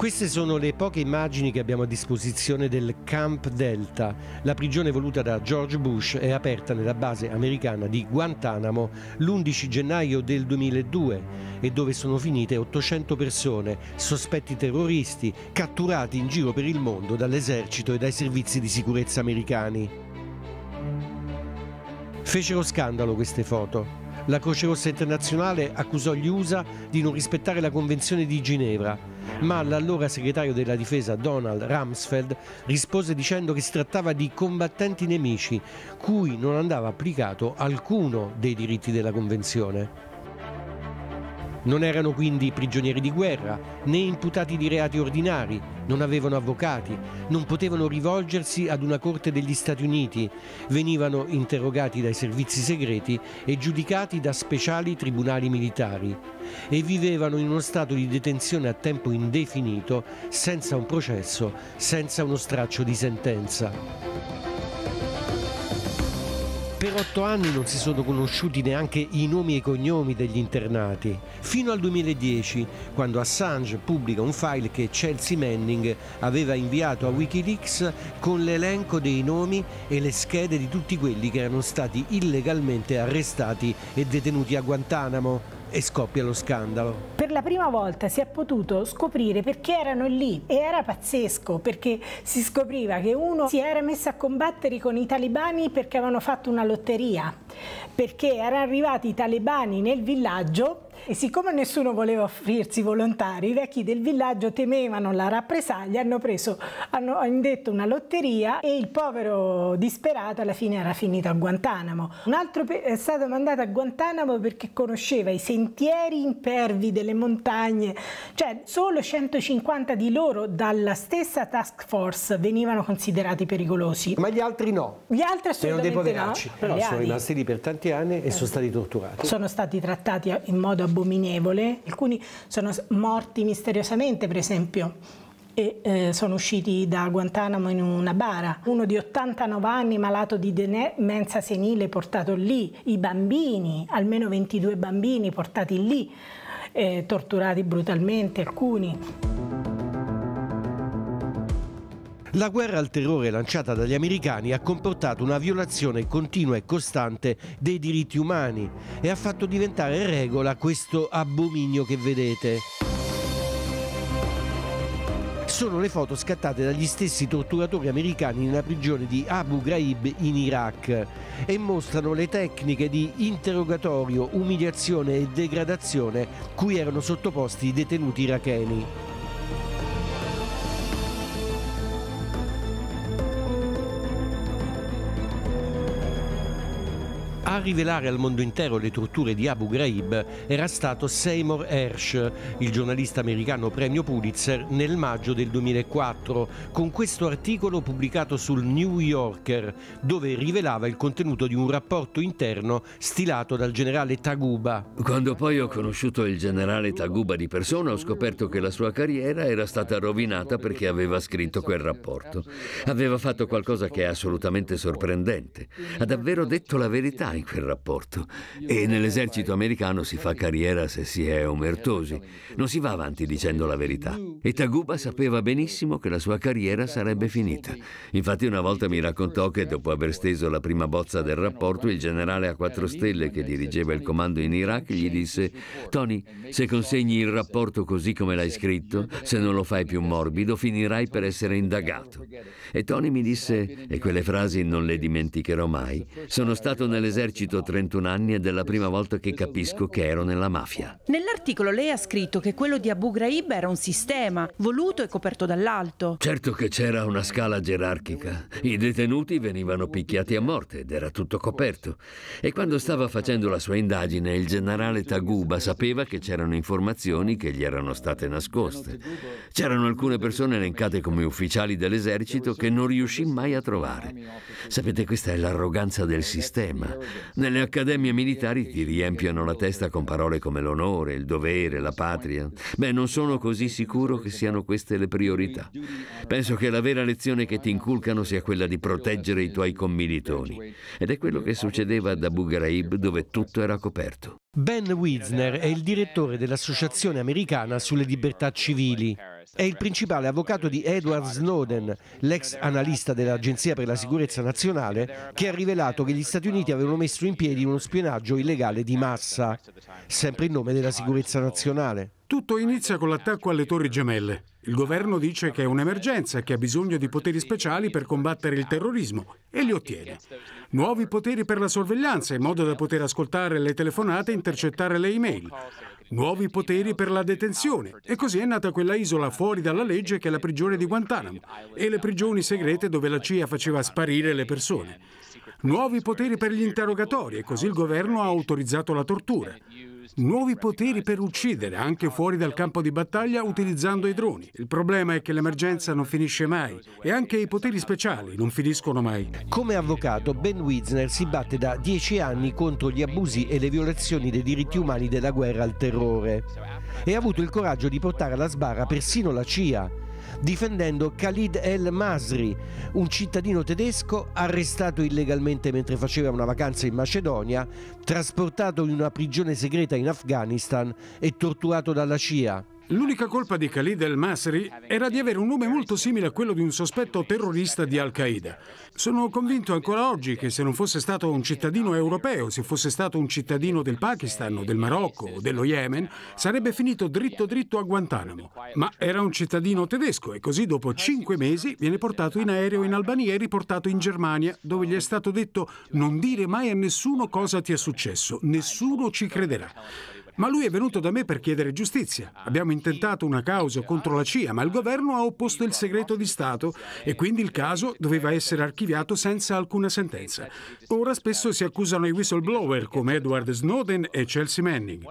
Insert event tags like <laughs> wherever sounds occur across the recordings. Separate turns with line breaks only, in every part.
Queste sono le poche immagini che abbiamo a disposizione del Camp Delta, la prigione voluta da George Bush e aperta nella base americana di Guantanamo l'11 gennaio del 2002 e dove sono finite 800 persone, sospetti terroristi, catturati in giro per il mondo dall'esercito e dai servizi di sicurezza americani. Fecero scandalo queste foto. La Croce Rossa Internazionale accusò gli USA di non rispettare la Convenzione di Ginevra, ma l'allora segretario della difesa Donald Rumsfeld rispose dicendo che si trattava di combattenti nemici, cui non andava applicato alcuno dei diritti della Convenzione. Non erano quindi prigionieri di guerra né imputati di reati ordinari, non avevano avvocati, non potevano rivolgersi ad una corte degli Stati Uniti, venivano interrogati dai servizi segreti e giudicati da speciali tribunali militari e vivevano in uno stato di detenzione a tempo indefinito, senza un processo, senza uno straccio di sentenza. Per otto anni non si sono conosciuti neanche i nomi e i cognomi degli internati, fino al 2010, quando Assange pubblica un file che Chelsea Manning aveva inviato a Wikileaks con l'elenco dei nomi e le schede di tutti quelli che erano stati illegalmente arrestati e detenuti a Guantanamo e scoppia lo scandalo.
Per la prima volta si è potuto scoprire perché erano lì e era pazzesco perché si scopriva che uno si era messo a combattere con i talebani perché avevano fatto una lotteria, perché erano arrivati i talebani nel villaggio e siccome nessuno voleva offrirsi volontari, i vecchi del villaggio temevano la rappresaglia, hanno, preso, hanno indetto una lotteria e il povero disperato alla fine era finito a Guantanamo. Un altro è stato mandato a Guantanamo perché conosceva i sentieri impervi delle montagne, cioè solo 150 di loro dalla stessa task force venivano considerati pericolosi.
Ma gli altri no?
Gli altri assolutamente
Erano dei poveracci,
no.
però sono rimasti lì per tanti anni e sono stati torturati.
Sono stati trattati in modo abominevole, alcuni sono morti misteriosamente, per esempio e eh, sono usciti da Guantanamo in una bara. Uno di 89 anni malato di demenza senile portato lì, i bambini, almeno 22 bambini portati lì, eh, torturati brutalmente alcuni.
La guerra al terrore lanciata dagli americani ha comportato una violazione continua e costante dei diritti umani e ha fatto diventare regola questo abominio che vedete. Sono le foto scattate dagli stessi torturatori americani nella prigione di Abu Ghraib in Iraq e mostrano le tecniche di interrogatorio, umiliazione e degradazione cui erano sottoposti i detenuti iracheni. A rivelare al mondo intero le torture di Abu Ghraib era stato Seymour Hersh, il giornalista americano premio Pulitzer, nel maggio del 2004, con questo articolo pubblicato sul New Yorker, dove rivelava il contenuto di un rapporto interno stilato dal generale Taguba.
Quando poi ho conosciuto il generale Taguba di persona, ho scoperto che la sua carriera era stata rovinata perché aveva scritto quel rapporto. Aveva fatto qualcosa che è assolutamente sorprendente. Ha davvero detto la verità in quel rapporto. E nell'esercito americano si fa carriera se si è omertosi. Non si va avanti dicendo la verità. E Taguba sapeva benissimo che la sua carriera sarebbe finita. Infatti una volta mi raccontò che dopo aver steso la prima bozza del rapporto, il generale a quattro stelle che dirigeva il comando in Iraq gli disse Tony, se consegni il rapporto così come l'hai scritto, se non lo fai più morbido, finirai per essere indagato. E Tony mi disse, e quelle frasi non le dimenticherò mai, sono stato nell'esercito 31 anni ed è la prima volta che capisco che ero nella mafia.
Nell'articolo lei ha scritto che quello di Abu Ghraib era un sistema, voluto e coperto dall'alto.
Certo che c'era una scala gerarchica. I detenuti venivano picchiati a morte ed era tutto coperto. E quando stava facendo la sua indagine, il generale Taguba sapeva che c'erano informazioni che gli erano state nascoste. C'erano alcune persone elencate come ufficiali dell'esercito che non riuscì mai a trovare. Sapete, questa è l'arroganza del sistema. Nelle accademie militari ti riempiono la testa con parole come l'onore, il dovere, la patria. Beh, non sono così sicuro che siano queste le priorità. Penso che la vera lezione che ti inculcano sia quella di proteggere i tuoi commilitoni. Ed è quello che succedeva ad Abu Ghraib dove tutto era coperto.
Ben Wisner è il direttore dell'Associazione americana sulle libertà civili. È il principale avvocato di Edward Snowden, l'ex analista dell'Agenzia per la sicurezza nazionale, che ha rivelato che gli Stati Uniti avevano messo in piedi uno spionaggio illegale di massa, sempre in nome della sicurezza nazionale.
Tutto inizia con l'attacco alle Torri Gemelle. Il governo dice che è un'emergenza e che ha bisogno di poteri speciali per combattere il terrorismo e li ottiene. Nuovi poteri per la sorveglianza in modo da poter ascoltare le telefonate e intercettare le email. Nuovi poteri per la detenzione. E così è nata quella isola fuori dalla legge che è la prigione di Guantanamo e le prigioni segrete dove la CIA faceva sparire le persone. Nuovi poteri per gli interrogatori e così il governo ha autorizzato la tortura nuovi poteri per uccidere, anche fuori dal campo di battaglia, utilizzando i droni. Il problema è che l'emergenza non finisce mai e anche i poteri speciali non finiscono mai.
Come avvocato, Ben Wisner si batte da dieci anni contro gli abusi e le violazioni dei diritti umani della guerra al terrore e ha avuto il coraggio di portare alla sbarra persino la CIA difendendo Khalid El Masri, un cittadino tedesco arrestato illegalmente mentre faceva una vacanza in Macedonia, trasportato in una prigione segreta in Afghanistan e torturato dalla CIA.
L'unica colpa di Khalid el-Masri era di avere un nome molto simile a quello di un sospetto terrorista di Al-Qaeda. Sono convinto ancora oggi che se non fosse stato un cittadino europeo, se fosse stato un cittadino del Pakistan o del Marocco o dello Yemen, sarebbe finito dritto dritto a Guantanamo. Ma era un cittadino tedesco e così dopo cinque mesi viene portato in aereo in Albania e riportato in Germania, dove gli è stato detto non dire mai a nessuno cosa ti è successo, nessuno ci crederà. Ma lui è venuto da me per chiedere giustizia. Abbiamo intentato una causa contro la CIA, ma il governo ha opposto il segreto di Stato e quindi il caso doveva essere archiviato senza alcuna sentenza. Ora spesso si accusano i whistleblower come Edward Snowden e Chelsea Manning.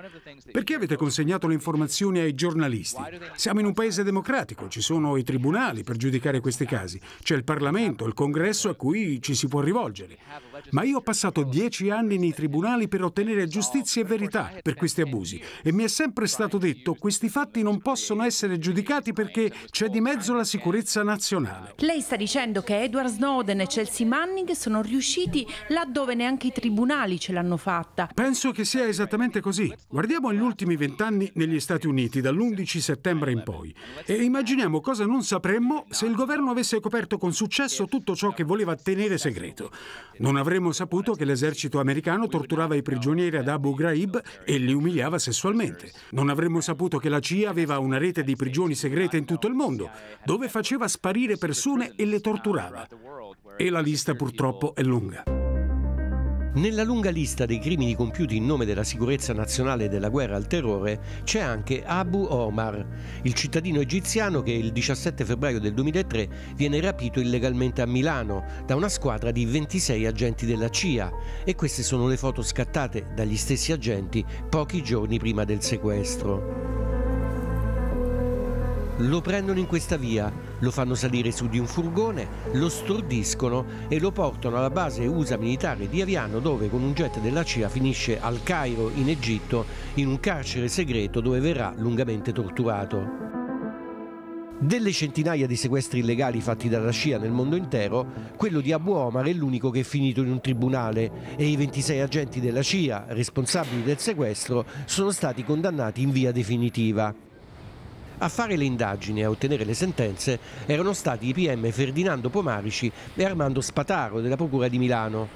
Perché avete consegnato le informazioni ai giornalisti? Siamo in un paese democratico, ci sono i tribunali per giudicare questi casi, c'è il Parlamento, il Congresso a cui ci si può rivolgere. Ma io ho passato dieci anni nei tribunali per ottenere giustizia e verità per questi abusi abusi e mi è sempre stato detto questi fatti non possono essere giudicati perché c'è di mezzo la sicurezza nazionale.
Lei sta dicendo che Edward Snowden e Chelsea Manning sono riusciti laddove neanche i tribunali ce l'hanno fatta.
Penso che sia esattamente così. Guardiamo gli ultimi vent'anni negli Stati Uniti, dall'11 settembre in poi, e immaginiamo cosa non sapremmo se il governo avesse coperto con successo tutto ciò che voleva tenere segreto. Non avremmo saputo che l'esercito americano torturava i prigionieri ad Abu Ghraib e li umiliava umiliava sessualmente. Non avremmo saputo che la CIA aveva una rete di prigioni segrete in tutto il mondo, dove faceva sparire persone e le torturava. E la lista purtroppo è lunga.
Nella lunga lista dei crimini compiuti in nome della sicurezza nazionale e della guerra al terrore c'è anche Abu Omar, il cittadino egiziano che il 17 febbraio del 2003 viene rapito illegalmente a Milano da una squadra di 26 agenti della CIA e queste sono le foto scattate dagli stessi agenti pochi giorni prima del sequestro. Lo prendono in questa via, lo fanno salire su di un furgone, lo stordiscono e lo portano alla base USA militare di Aviano dove con un jet della CIA finisce al Cairo in Egitto in un carcere segreto dove verrà lungamente torturato. Delle centinaia di sequestri illegali fatti dalla CIA nel mondo intero, quello di Abu Omar è l'unico che è finito in un tribunale e i 26 agenti della CIA responsabili del sequestro sono stati condannati in via definitiva. A fare le indagini e a ottenere le sentenze erano stati i PM Ferdinando Pomarici e Armando Spataro della Procura di Milano.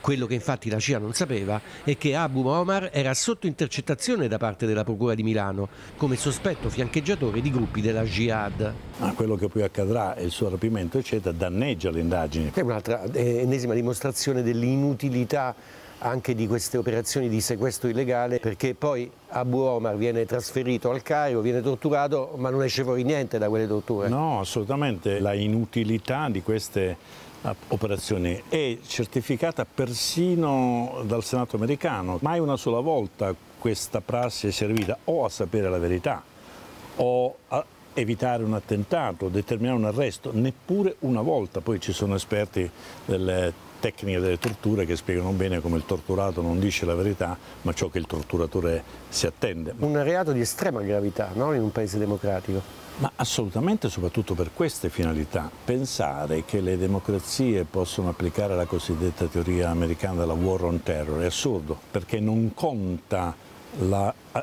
Quello che infatti la CIA non sapeva è che Abu Omar era sotto intercettazione da parte della Procura di Milano come sospetto fiancheggiatore di gruppi della Jihad.
Ma quello che poi accadrà, il suo rapimento eccetera, danneggia le indagini.
È un'altra ennesima dimostrazione dell'inutilità anche di queste operazioni di sequestro illegale perché poi Abu Omar viene trasferito al Cairo, viene torturato ma non esce fuori niente da quelle torture.
No, assolutamente, la inutilità di queste eh, operazioni è certificata persino dal Senato americano. Mai una sola volta questa prassi è servita o a sapere la verità o a evitare un attentato, determinare un arresto, neppure una volta. Poi ci sono esperti delle tecniche delle torture che spiegano bene come il torturato non dice la verità, ma ciò che il torturatore si attende.
Un reato di estrema gravità no? in un paese democratico.
Ma assolutamente, soprattutto per queste finalità. Pensare che le democrazie possono applicare la cosiddetta teoria americana della war on terror è assurdo, perché non conta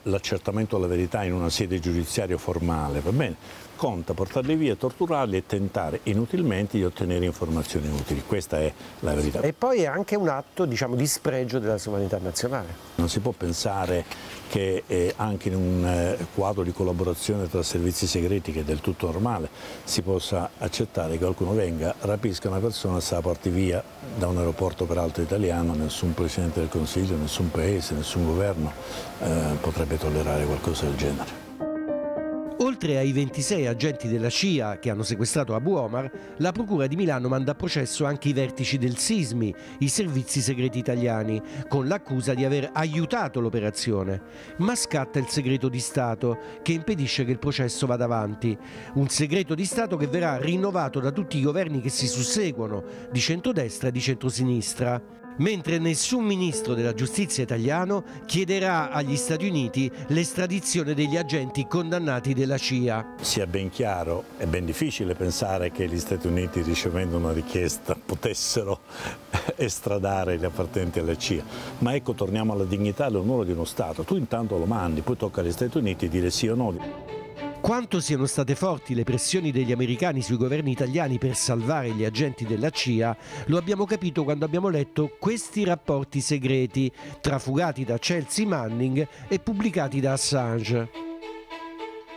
l'accertamento la, della verità in una sede giudiziaria formale, va bene? Conta portarli via, torturarli e tentare inutilmente di ottenere informazioni utili. Questa è la verità.
E poi è anche un atto diciamo, di spregio della sovranità nazionale.
Non si può pensare che eh, anche in un eh, quadro di collaborazione tra servizi segreti che è del tutto normale si possa accettare che qualcuno venga, rapisca una persona e se la porti via da un aeroporto peraltro italiano, nessun Presidente del Consiglio, nessun Paese, nessun governo eh, potrebbe tollerare qualcosa del genere.
Oltre ai 26 agenti della CIA che hanno sequestrato Abu Omar, la Procura di Milano manda a processo anche i vertici del SISMI, i servizi segreti italiani, con l'accusa di aver aiutato l'operazione. Ma scatta il segreto di Stato, che impedisce che il processo vada avanti. Un segreto di Stato che verrà rinnovato da tutti i governi che si susseguono, di centrodestra e di centrosinistra mentre nessun ministro della giustizia italiano chiederà agli Stati Uniti l'estradizione degli agenti condannati della CIA.
Sia ben chiaro, è ben difficile pensare che gli Stati Uniti ricevendo una richiesta potessero <laughs> estradare gli appartenenti alla CIA, ma ecco torniamo alla dignità e all'onore di uno Stato, tu intanto lo mandi, poi tocca agli Stati Uniti dire sì o no.
Quanto siano state forti le pressioni degli americani sui governi italiani per salvare gli agenti della CIA lo abbiamo capito quando abbiamo letto questi rapporti segreti, trafugati da Chelsea Manning e pubblicati da Assange.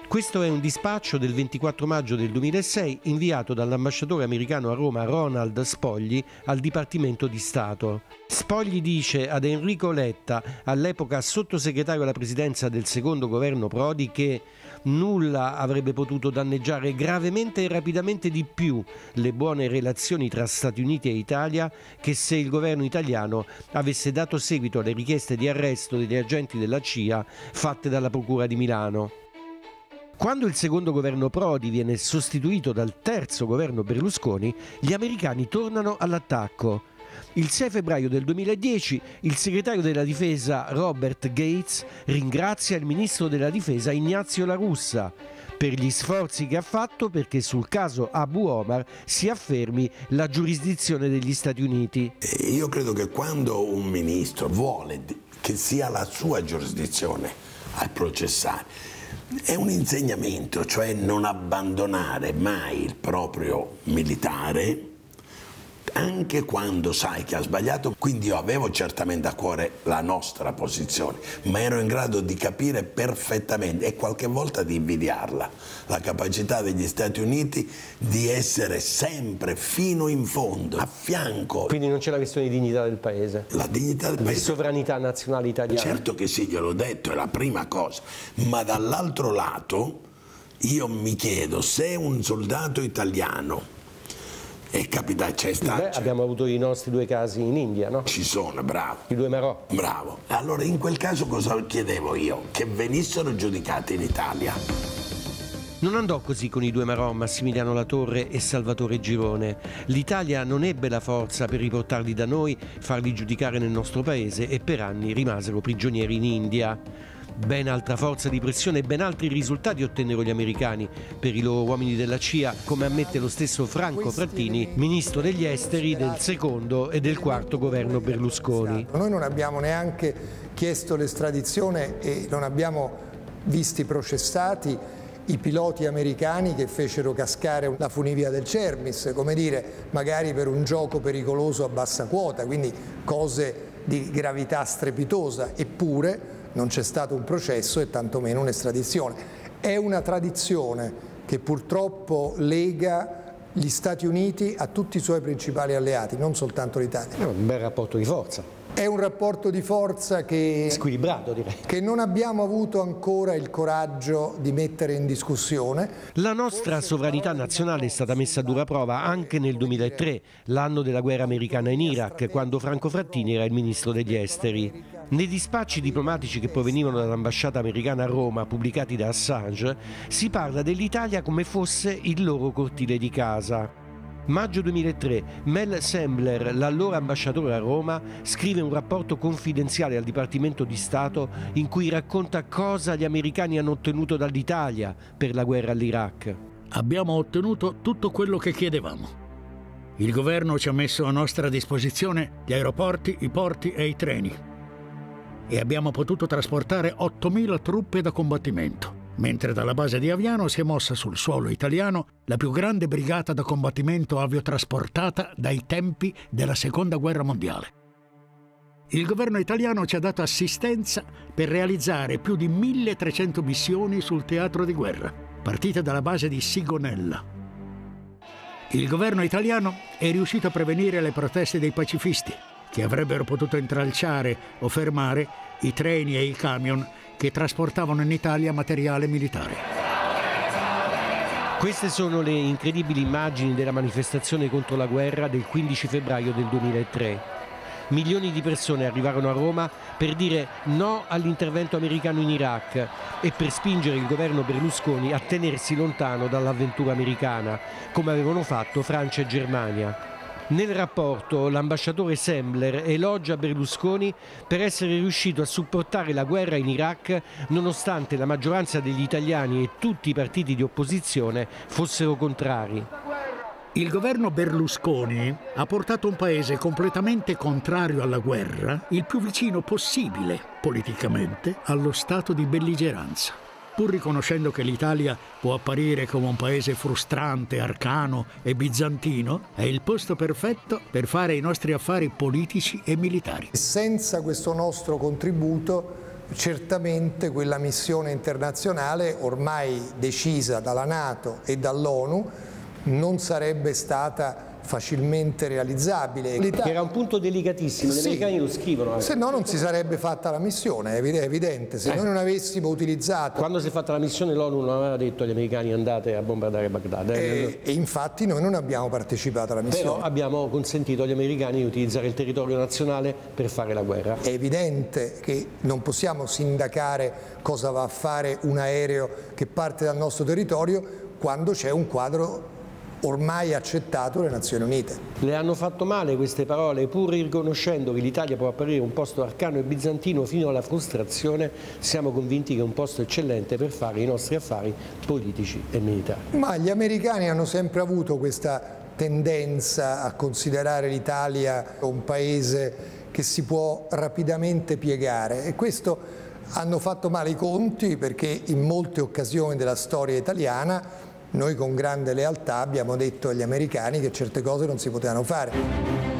Questo è un dispaccio del 24 maggio del 2006 inviato dall'ambasciatore americano a Roma Ronald Spogli al Dipartimento di Stato. Spogli dice ad Enrico Letta, all'epoca sottosegretario alla presidenza del secondo governo Prodi, che nulla avrebbe potuto danneggiare gravemente e rapidamente di più le buone relazioni tra Stati Uniti e Italia che se il governo italiano avesse dato seguito alle richieste di arresto degli agenti della CIA fatte dalla Procura di Milano. Quando il secondo governo Prodi viene sostituito dal terzo governo Berlusconi, gli americani tornano all'attacco il 6 febbraio del 2010 il segretario della difesa Robert Gates ringrazia il ministro della difesa Ignazio La Russa per gli sforzi che ha fatto perché sul caso Abu Omar si affermi la giurisdizione degli Stati Uniti.
Io credo che quando un ministro vuole che sia la sua giurisdizione a processare, è un insegnamento, cioè non abbandonare mai il proprio militare anche quando sai che ha sbagliato, quindi io avevo certamente a cuore la nostra posizione, ma ero in grado di capire perfettamente e qualche volta di invidiarla, la capacità degli Stati Uniti di essere sempre fino in fondo, a fianco.
Quindi non c'è la questione di dignità del Paese?
La dignità del Paese.
Di sovranità nazionale italiana?
Certo che sì, gliel'ho detto, è la prima cosa, ma dall'altro lato io mi chiedo se un soldato italiano e capita, c'è stato.
Abbiamo avuto i nostri due casi in India, no?
Ci sono, bravo.
I due Marò.
Bravo. Allora in quel caso cosa chiedevo io? Che venissero giudicati in Italia.
Non andò così con i due Marò, Massimiliano Latorre e Salvatore Girone. L'Italia non ebbe la forza per riportarli da noi, farli giudicare nel nostro paese e per anni rimasero prigionieri in India. Ben altra forza di pressione e ben altri risultati ottennero gli americani. Per i loro uomini della CIA, come ammette lo stesso Franco Frattini, ministro degli esteri del secondo e del quarto governo Berlusconi.
Noi non abbiamo neanche chiesto l'estradizione e non abbiamo visti processati i piloti americani che fecero cascare la funivia del Cermis, come dire, magari per un gioco pericoloso a bassa quota, quindi cose di gravità strepitosa, eppure non c'è stato un processo e tantomeno un'estradizione. È una tradizione che purtroppo lega gli Stati Uniti a tutti i suoi principali alleati, non soltanto l'Italia.
È un bel rapporto di forza.
È un rapporto di forza che,
Squilibrato, direi.
che non abbiamo avuto ancora il coraggio di mettere in discussione.
La nostra sovranità nazionale è stata messa a dura prova anche nel 2003, l'anno della guerra americana in Iraq, quando Franco Frattini era il ministro degli esteri. Nei dispacci diplomatici che provenivano dall'ambasciata americana a Roma, pubblicati da Assange, si parla dell'Italia come fosse il loro cortile di casa. Maggio 2003, Mel Sembler, l'allora ambasciatore a Roma, scrive un rapporto confidenziale al Dipartimento di Stato in cui racconta cosa gli americani hanno ottenuto dall'Italia per la guerra all'Iraq.
Abbiamo ottenuto tutto quello che chiedevamo. Il governo ci ha messo a nostra disposizione gli aeroporti, i porti e i treni. E abbiamo potuto trasportare 8.000 truppe da combattimento. Mentre dalla base di Aviano si è mossa sul suolo italiano la più grande brigata da combattimento aviotrasportata dai tempi della Seconda Guerra Mondiale. Il governo italiano ci ha dato assistenza per realizzare più di 1300 missioni sul teatro di guerra, partite dalla base di Sigonella. Il governo italiano è riuscito a prevenire le proteste dei pacifisti, che avrebbero potuto intralciare o fermare i treni e i camion che trasportavano in Italia materiale militare.
Queste sono le incredibili immagini della manifestazione contro la guerra del 15 febbraio del 2003. Milioni di persone arrivarono a Roma per dire no all'intervento americano in Iraq e per spingere il governo Berlusconi a tenersi lontano dall'avventura americana, come avevano fatto Francia e Germania. Nel rapporto l'ambasciatore Sembler elogia Berlusconi per essere riuscito a supportare la guerra in Iraq nonostante la maggioranza degli italiani e tutti i partiti di opposizione fossero contrari.
Il governo Berlusconi ha portato un paese completamente contrario alla guerra il più vicino possibile, politicamente, allo stato di belligeranza pur riconoscendo che l'Italia può apparire come un paese frustrante, arcano e bizantino, è il posto perfetto per fare i nostri affari politici e militari.
Senza questo nostro contributo certamente quella missione internazionale ormai decisa dalla Nato e dall'ONU non sarebbe stata facilmente realizzabile.
Era un punto delicatissimo, gli sì. americani lo scrivono.
Se no non si sarebbe fatta la missione, è evidente, se eh. noi non avessimo utilizzato...
Quando si è fatta la missione l'ONU non aveva detto agli americani andate a bombardare Baghdad.
Eh. E, e, infatti noi non abbiamo partecipato alla missione.
Però abbiamo consentito agli americani di utilizzare il territorio nazionale per fare la guerra.
È evidente che non possiamo sindacare cosa va a fare un aereo che parte dal nostro territorio quando c'è un quadro ormai accettato le Nazioni Unite.
Le hanno fatto male queste parole, pur riconoscendo che l'Italia può apparire un posto arcano e bizantino fino alla frustrazione, siamo convinti che è un posto eccellente per fare i nostri affari politici e militari.
Ma gli americani hanno sempre avuto questa tendenza a considerare l'Italia un paese che si può rapidamente piegare e questo hanno fatto male i conti perché in molte occasioni della storia italiana noi con grande lealtà abbiamo detto agli americani che certe cose non si potevano fare.